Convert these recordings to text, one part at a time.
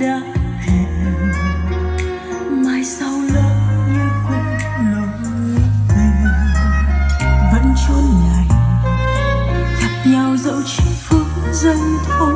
đã hẹn. Mai sau lỡ như quên lối về, vẫn chốn này gặp nhau dẫu chỉ phút giây thôi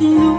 you.